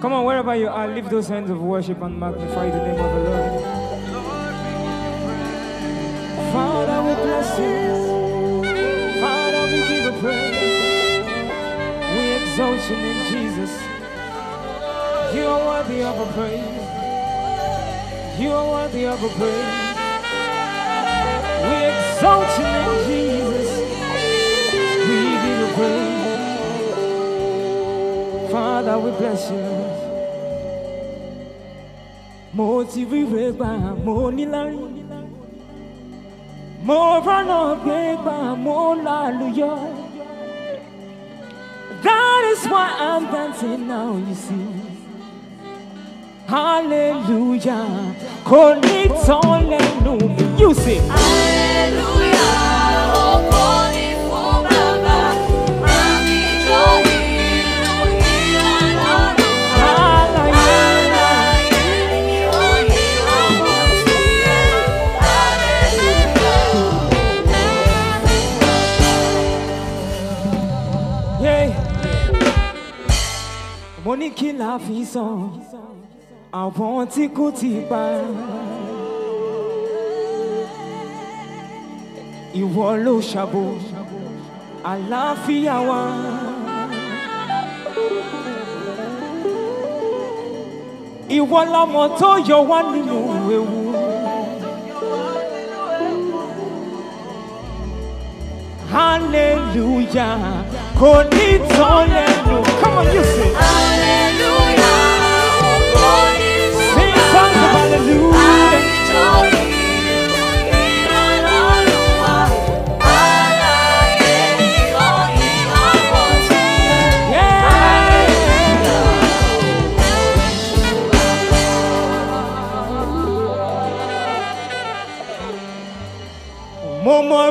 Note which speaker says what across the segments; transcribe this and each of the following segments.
Speaker 1: Come on, wherever you are, lift those hands of worship and magnify the name of the Lord. Father, we bless you. Father, we give you praise. We exalt your name, Jesus. You are worthy of a praise. You are worthy of a praise. We exalt your name, Jesus. We give you praise. Father, we bless you. Mo ti ríre gbà mo nílárí. Mo rọ́nà. That is why I'm dancing now, you see. Hallelujah. Kò ní. You sing. Hallelujah. Tí kò ti. Ìwọ ló ṣàbò àlàáfíà wa. Ìwọ lọmọ tó yọ wá nínú ewu. Hallelujah. Come on, you sing. Sing songs of hallelujah. Yeah. Mo mọ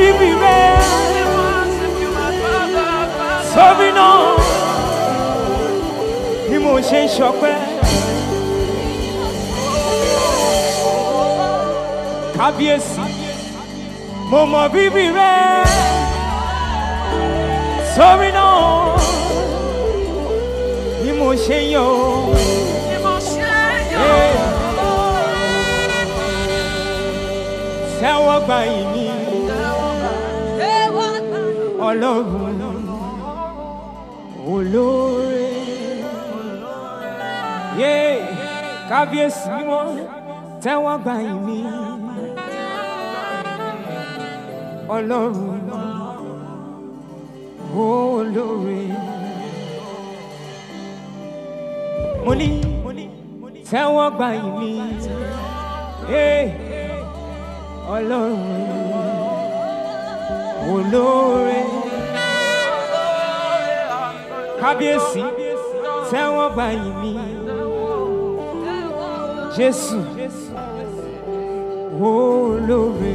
Speaker 1: every. Sorry, no. He won't change your Kábíyèsí, mo mọ bíbí rẹ̀, sórí náà. Ni mo ṣe yàn ó. Ni mo Ọlọ́run olóore. Yeah. Kábíyèsí mímọ́ tẹ́wọ́ gba ìní Ọlọ́run olóore. Mo ní tẹ́wọ́ gba ìní Eh, Ọlọ́run olóore. kábíyèsí tẹ́wọ́n gbà yìn mí jésù olóore.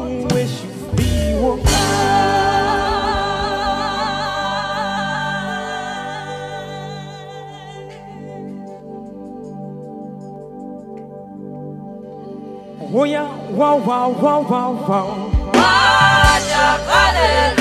Speaker 1: Yeah, wow, wow, wow, wow, wow. Ṣé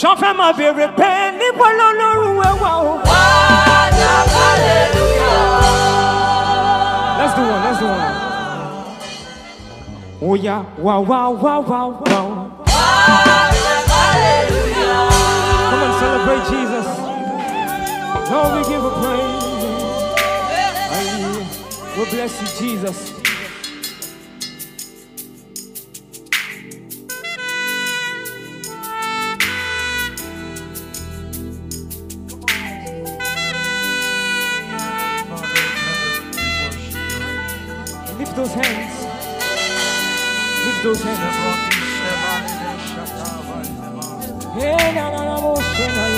Speaker 1: Ṣọ́fẹ́ máa béèrè pé níbo lọ́lọ́run ẹ wà o? Let's do one, let's do one. Oh yeah, wow, wow, wow, wow, wow. Come on, celebrate Jesus. Lord, we give a praise. We bless you, Jesus. Those hands. Lift those hands. Hey, na, na, na,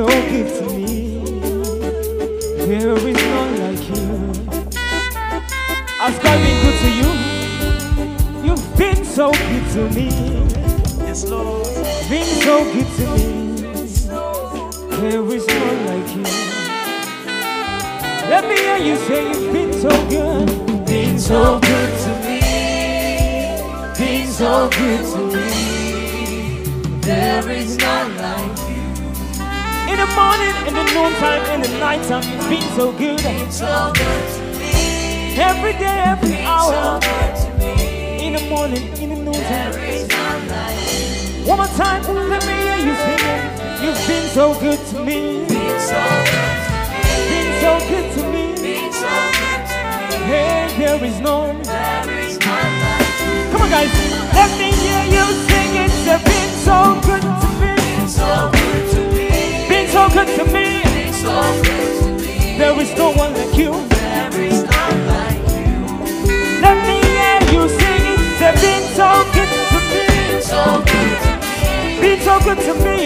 Speaker 1: so good to me. There is none like you. Has God been good to you? You've been so good to me.
Speaker 2: Yes, Lord.
Speaker 1: Been so good to me. There is none like you. Let me hear you say you've been so good. Been so good to me. Been so good to me. There is none like you. In the morning, in the noontime, in the nighttime, you've been so good.
Speaker 3: So good to me,
Speaker 1: Every day, every
Speaker 3: so
Speaker 1: hour.
Speaker 3: me.
Speaker 1: In the morning, in the noontime.
Speaker 3: There is none like.
Speaker 1: One more time, let me hear you singing. You've been so good to me.
Speaker 3: Been so good to
Speaker 1: Been so good to me.
Speaker 3: me, been so good to me.
Speaker 1: Hey, there is none.
Speaker 3: There is none like you.
Speaker 1: Come on, guys. Good to me. There is no one like you. Let me hear you sing it. You've been so good to me.
Speaker 3: Been so good to me.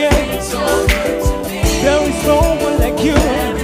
Speaker 1: There is no one like you.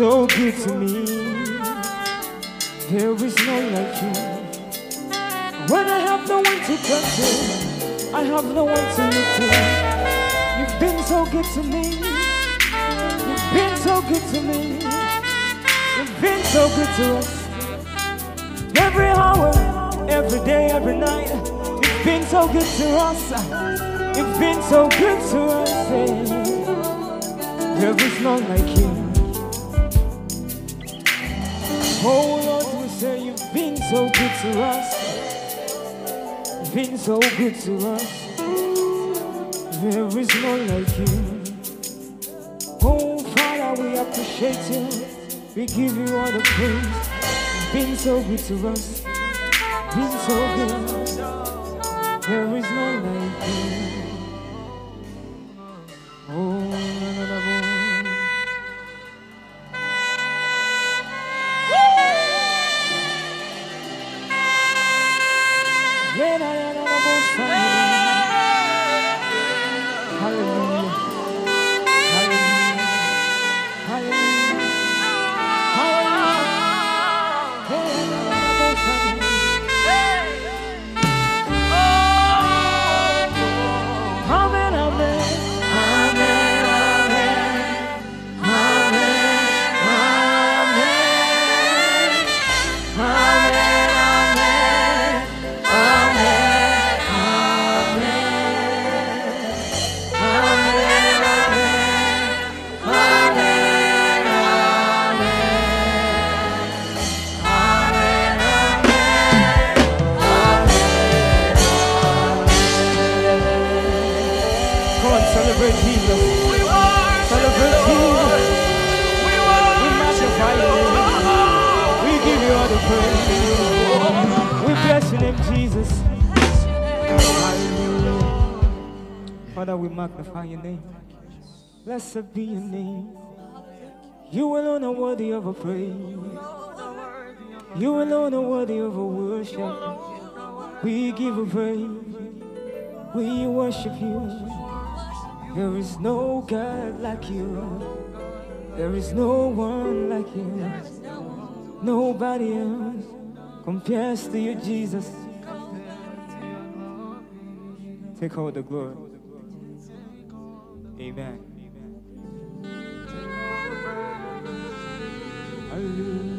Speaker 1: so good to me.
Speaker 3: There is
Speaker 1: no like you. When I have no one to turn to, I have no one to look to. You've been so good to me. You've been so good to me. You've been so good to us. Every hour, every day, every night. You've been so good to us. You've been so good to us. There is none like you. Oh Lord, we say you've been so good to us. You've been so good to us. There is none like you. Oh Father, we appreciate you. We give you all the praise. You've been so good to us. Been so good. There is none like you. Oh, celebrate Jesus. Celebrate Jesus. We magnify name. We give you all the praise. We bless your name, Jesus. Hallelujah. Father, we magnify your name. Blessed be your name. You alone are worthy of a praise. You alone are worthy of a worship. We give a praise. We worship you. There is no God like you. There is no one like you. Nobody else compares to you, Jesus. Take all the glory. Amen. Amen.